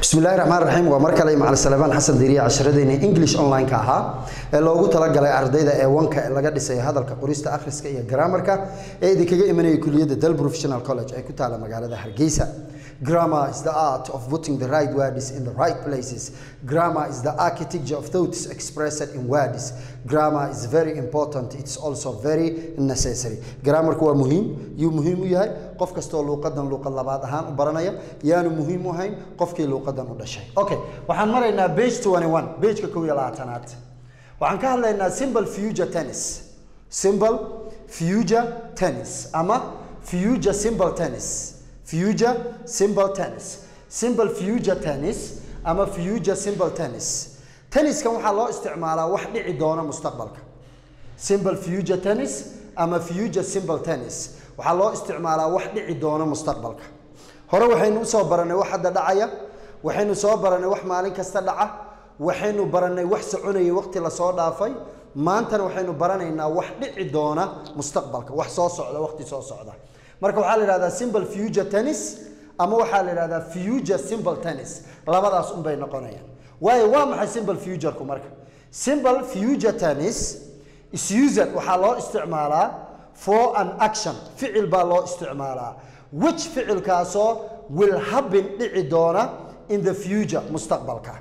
bismillahi raxmaan raxiim waa mar kale macalin salebaan xasan diiriye casharadeenii english online-ka ahaa ee loogu talagalay ardayda ee wanka laga dhisayo hadalka qorista akhriska iyo garaamarka ee idinkaga imanaya kuliyadda del professional college ee ku taala magaalada hargeysa Grammar is the art of putting the right words in the right places. Grammar is the architecture of thoughts expressed in words. Grammar is very important. It's also very necessary. Grammarku waa muhiim, yuu muhiim u yahay qof kastoo luuqadan luuqad labaad ahaan u baranaya, yaanu muhiim u hayn qofkii luuqadan u dhashay. Okay, waxaan maraynaa page 21, page-ka kow iyo labaatanaad. Waxaan ka hadlaynaa simple future tense. Simple future tense ama future simple tense. Future simple tennis. Simple future tennis ama future simple tennis. Tenniskan waxaa loo isticmaalaa wax dhici doona mustaqbalka. Simple future tennis ama future simple tennis. Waxaa loo isticmaalaa wax dhici doona mustaqbalka. Hore waxaynu u soo baranay wax hadda dhacaya waxaynu soo baranay wax maalin kasta dhaca waxaynu baranay wax soconayay waqti la soo dhaafay. Maantana waxaynu baranaynaa wax dhici doona mustaqbalka wax soo socda waqti soo socda marka waxaa la yidhahdaa simple future tennis ama waxaa la yidhahdaa future simple tennis. Labadaas un bay noqonayaan. Waayo waa maxay simple futureku marka? Simple future tennis is used waxaa loo isticmaalaa for an action. Ficil baa loo isticmaalaa. Which ficilkaasoo will happen dhici doona in the future mustaqbalka.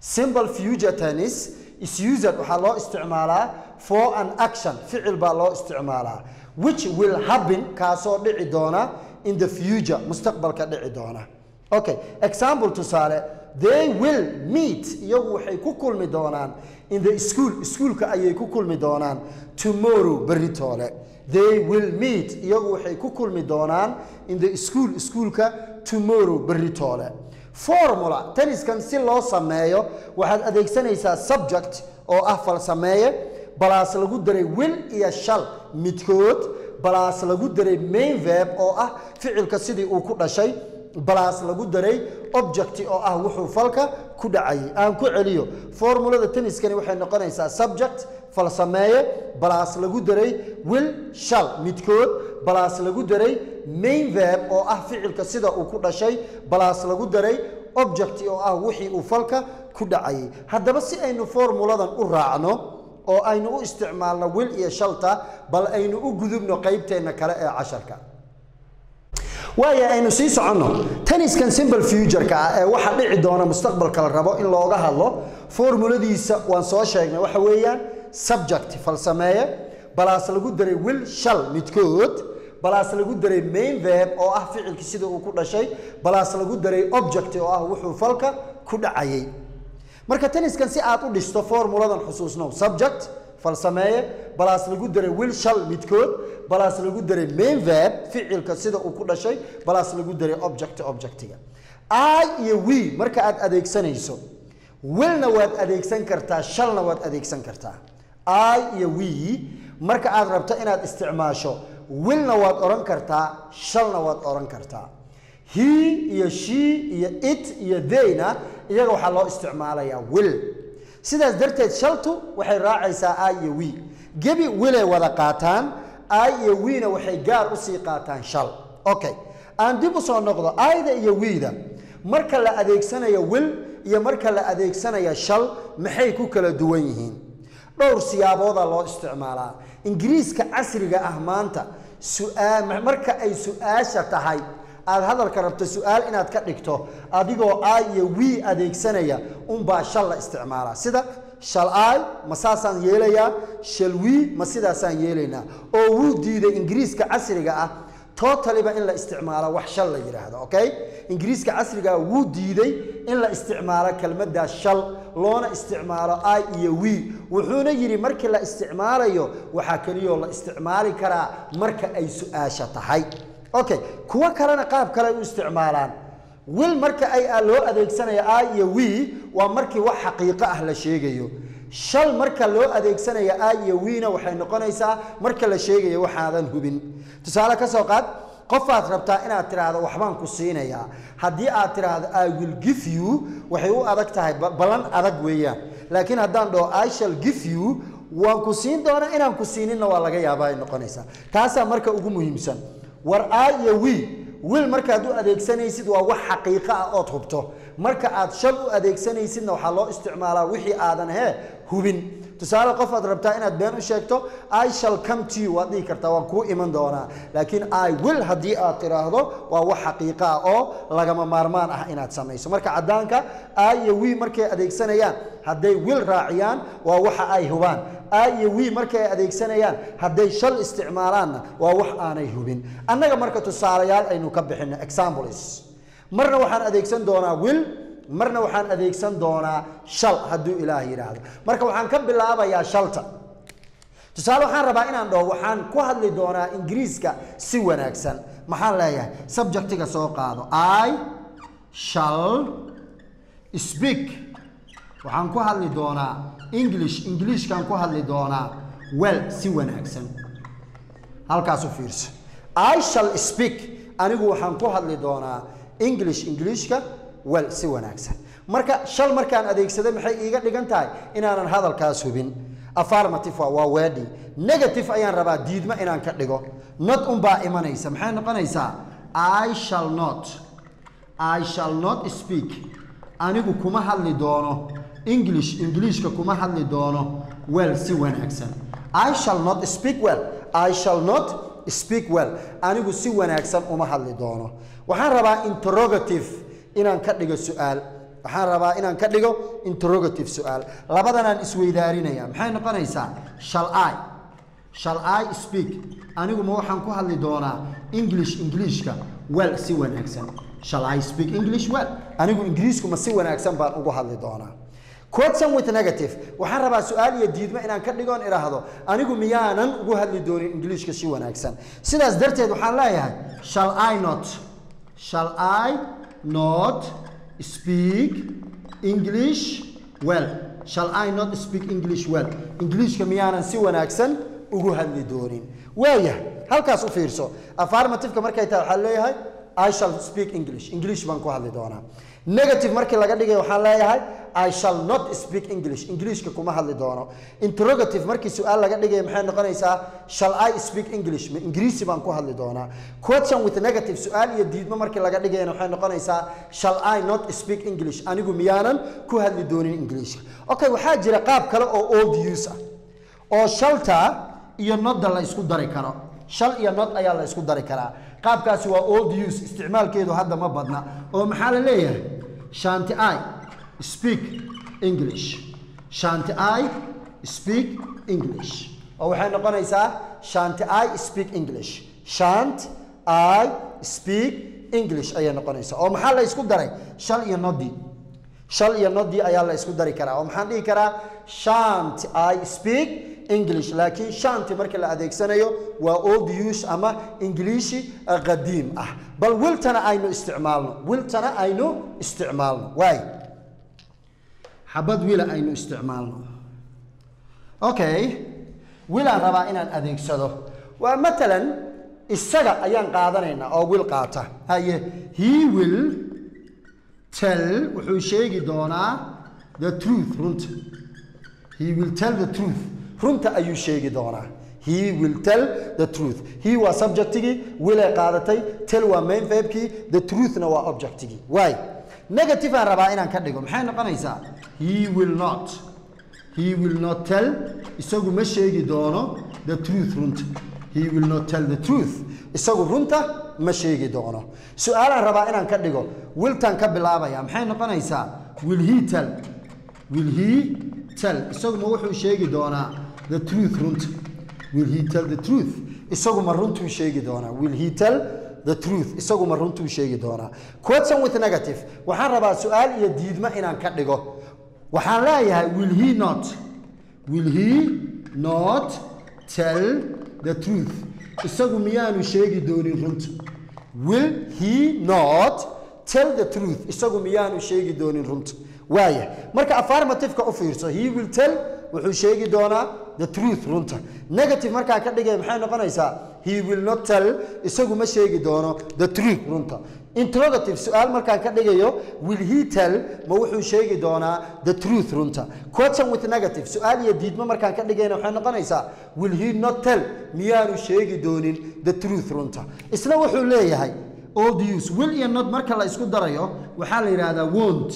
Simple future tennis is used waxaa loo isticmaalaa for an action ficil baa loo isticmaalaa which will happen kaasoo dhici doona in the future mustaqbalka dhici doona. Okay example tusaale they will meet iyagu waxay ku kulmi doonaan in the school schoolka ayay ku kulmi doonaan tomorrow beritoole they will meet iyagu waxay ku kulmi doonaan in the school schoolka tomorrow beritoole formula tenniskan si loo sameeyo waxaad adeegsanaysaa subject oo ah falsameeye balaas lagu daray will iyo shal midkood balaas lagu daray main oo ah ficilka sidii uu ku dhashay. Balaas lagu daray object oo ah wuxuu falka ku dhacayay aan ku celiyo formulada tenniskani waxay noqonaysaa subject falsameeye balaas lagu daray will shal midkood balaas lagu daray main oo ah ficilka sida uu ku dhashay. Balaas lagu daray object oo ah wixii uu falka ku dhacayay haddaba si aynu formuladan u raacno oo aynu u isticmaalno wil iyo shalta bal aynu u gudubno qaybteenna kale ee casharka. Waaya aynu sii soconno. Tenniskan simple futureka ah ee waxa dhici doona mustaqbalka la rabo in looga hadlo formuladiisa waan soo sheegnay. Waxa weeyaan subject falsameeye balaas lagu daray will shal midkood balaas lagu daray main verb oo ah ficilki sida uu ku dhashay balaas lagu daray object oo ah wuxuu falka ku dhacayay marka tenniskan si aad u dhisto formuladan xusuusnow subject falsameeye balaas lagu daray will shal midkood balaas lagu daray main ficilka sida uu ku dhashay balaas lagu daray object objectiga. I iyo we marka aad adeegsanayso willna waad adeegsan kartaa shalna waad adeegsan kartaa. I iyo we marka aad rabto inaad isticmaasho willna waad odhan kartaa shalna waad odhan kartaa. He iyo she iyo it iyo theyna iyaga waxaa loo isticmaalayaa will sidaas darteed shaltu waxay raacaysaa i iyo we gebi willay wada qaataan i iyo wena waxay gaar u sii qaataan shal. Okay aan dib u soo noqdo ida iyo weda marka la adeegsanayo will iyo marka la adeegsanaya shal maxay ku kala duwan yihiin? Dhowr siyaabooda loo isticmaalaa. Ingiriiska casriga ah maanta marka ay su'aasha tahay aad hadalka rabto su'aal inaad ka dhigto adigoo i iyo we adeegsanaya unbaa shal la isticmaalaa. Sida shal i ma saasaan yeelayaa shal we ma sidaasaan yeelaynaa. Oo wuu diiday ingiriiska casriga ah totaliba in la isticmaalo wax shal la yidhaahdo okay? Ingiriiska casriga wuu diiday in la isticmaalo kelmaddaa shal loona isticmaalo i iyo we wuxuuna yidhi markii la isticmaalayo waxaa keliyoo la isticmaali karaa marka ay su'aasha tahay okay kuwo kalena qaab kale ay u isticmaalaan. Will marka ay loo adeegsanaya i iyo we waa markii wax xaqiiqo ah la sheegayo. Shal marka loo adeegsanaya i iyo wena waxay noqonaysaa marka la sheegayo waxaadan hubin. Tusaale ka soo qaad qofaad rabtaa inaad tiraahdo waxbaan ku siinayaa haddii aad tiraahdo i will give you waxay u adag tahay ballan adag weeyaan. Laakiin haddaan dhaho i shall give you waan ku siin doonaa inaan ku siininna waa laga yaabaa ay noqonaysaa. Taasaa marka ugu muhiimsan war i iyo we wil markaad u adeegsanaysid waa wax xaqiiqo ah ood hubto marka aad shal u adeegsanaysidna waxaa loo isticmaalaa wixii aadan hee hubin. Tusaale qof aad rabtaa inaad been u sheegto i shall come to you. Waad dhihi kartaa waan kuu iman doonaa. Laakiin i will haddii aad tiraahdo waa wax xaqiiqa ah oo lagama maarmaan ah inaad samayso. Marka caddaanka i iyo we markay adeegsanayaan hadday will raaciyaan waa waxa ay hubaan. I iyo we markay adeegsanayaan hadday shal isticmaalaanna waa wax aanay hubin. Annaga marka tusaalayaal aynu ka bixino examples marna waxaan adeegsan doonaa will marna waxaan adeegsan doonaa shal hadduu ilaah yidhaahdo. Marka waxaan ka bilaabayaa shalta. Tusaale waxaan rabaa inaan dhaho waxaan ku hadli doonaa ingiriiska si wanaagsan. Maxaan leeyahay subjectiga soo qaado. I shall speak. Waxaan ku hadli doonaa english. Englishkaan ku hadli doonaa well si wanaagsan. Halkaas fiirso. I shall speak. Anigu waxaan ku hadli doonaa english englishka well si wanaagsan. Marka shal markaan adeegsada maxay iiga dhigan tahay? Inaanan hadalkaas hubin affirmative waa weedhi. Negative ayaan rabaa diidmo inaan ka dhigo. Not unbaa imanaysa. Maxay noqonaysaa? I shall not. I shall not speak. Anigu kuma hadli doono. English englishka kuma hadli doono. Well si wanaagsan. I shall not speak well. I shall not speak well. Anigu si wanaagsan uma hadli doono waxaan rabaa interrogative inaan ka dhigo su'aal. Waxaan rabaa inaan ka dhigo interrogative su'aal. Labadanaan isweydaarinaya maxay noqonaysaa? Shall i? Shall i speak? Anigu ma waxaan ku hadli doonaa english englishka. Well si wanaagsan. Shall i speak english well? Anigu ingiriisku ma si wanaagsan baan ugu hadli doonaa. Question with negative. Waxaan rabaa su'aal iyo diidmo inaan ka dhigoon idhaahdo anigu miyaanan ugu hadli doonin ingiliishka si wanaagsan. Sidaas darteed waxaan leeyahay shall i not shall i not speak english well shall i not speak english well ingiliishka miyaanan si wanaagsan ugu hadli doonin waayahay halkaas u fiirso affirmativeka markay tahay waxaa leeyahay i shall speak english. English baan ku hadli doonaa. Negative markii laga dhigay waxaan leeyahay i shall not speak english. Englishka kuma hadli doono. Interrogative markii su'aal laga dhigaya maxay noqonaysaa shall i speak english? Ma ingiriisi baan ku hadli doonaa. Question with negative su'aal iyo diidmo markii laga dhigayana waxay noqonaysaa shall i not speak english? Anigu miyaanan ku hadli doonin ingiliishka okay waxaa jira qaab kale oo old use ah oo shalta iyo nodda la isku dari karo. Shal iyo nod ayaa la isku dari karaa qaabkaasi waa old use isticmaalkeedu hadda ma badna. Oo maxaa la leeyahay? Shanti i speak english. Shanti i speak english. Oo waxay noqonaysaa shanti i speak english. Shant i speak english ayay noqonaysaa. Oo maxaa la isku daray? Shal iyo noddi. Shal iyo noddi ayaa la isku dari karaa. Oo maxaan dhihi karaa? Shant i speak english laakiin shanti markii la adeegsanayo waa old use ama ingiliishi qadiim ah. Bal wiltana aynu isticmaalno wiltana aynu isticmaalno. Waay xabad wila aynu isticmaalno. Okay. Wilaan rabaa inaan adeegsado. Waa matalan isaga ayaan qaadanaynaa oo wil qaata. Haye he will tell wuxuu sheegi doonaa the truth runta he will tell the truth runta ayuu sheegi doonaa. He will tell the truth. He waa subjectigii wilay qaadatay. Tell waa main verbkii the truthna waa objectigii waay negative rabaa inaan ka dhigo. Maxay noqonaysaa? He will not. He will not tell. Isagu ma sheegi doono the truth runta. He will not tell the truth. Isagu runta ma sheegi doono. Su'aalaan rabaa inaan ka dhigo wiltan ka bilaabaya. Maxay noqonaysaa? Will he tell? Will he tell? Isagu ma wuxuu sheegi doonaa the truth runta will he tell the truth? Isagu runtuu sheegi doonaa will he tell the truth? Isagu runtuu sheegi doonaa question with negative. Waxaan rabaa su'aal iyo diidmo inaan ka dhigo. Waxaan leeyahay will he not? Will he not tell the truth? Isagu miyaanu sheegi doonin runta will he not tell the truth? Isagu miyaanu sheegi doonin runta waaya marka affirmativeka u fiirso he will tell wuxuu sheegi doonaa the truth runta. Negative markaa ka dhigay maxay noqonaysaa? He will not tell. Isagu ma sheegi doono the truth runta. Interrogative su'aal markaan ka dhigayo will he tell? Ma wuxuu sheegi doonaa the truth runta. Question with negative su'aal iyo diidmo markaan ka dhigayna waxay noqonaysaa? Will he not tell? Miyaanu sheegi doonin the truth runta. Isna wuxuu leeyahay old use will iyo not marka la isku darayo waxaa la yidhaahdaa wont.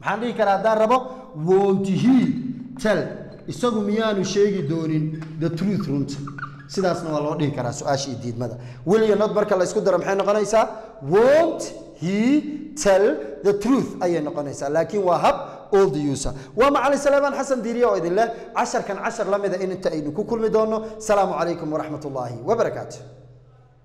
Maxaan dhihi karaa haddaan rabo wont he tell isagu miyaanu sheegi doonin the truth runta. Sidaasna waa loo dhihi karaa su'aashii diidmada. Not marka la isku daro maxay noqonaysaa? Wont he tell the truth? Ayay noqonaysaa. Laakiin waa hab waa macalin salaamaan xasan diiriye oo idin leh casharkan cashar la mida in inta aynu ku kulmi doono. Salaamu calaykum waraxmat ullaahi wabarakaatu